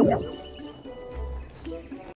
Yeah.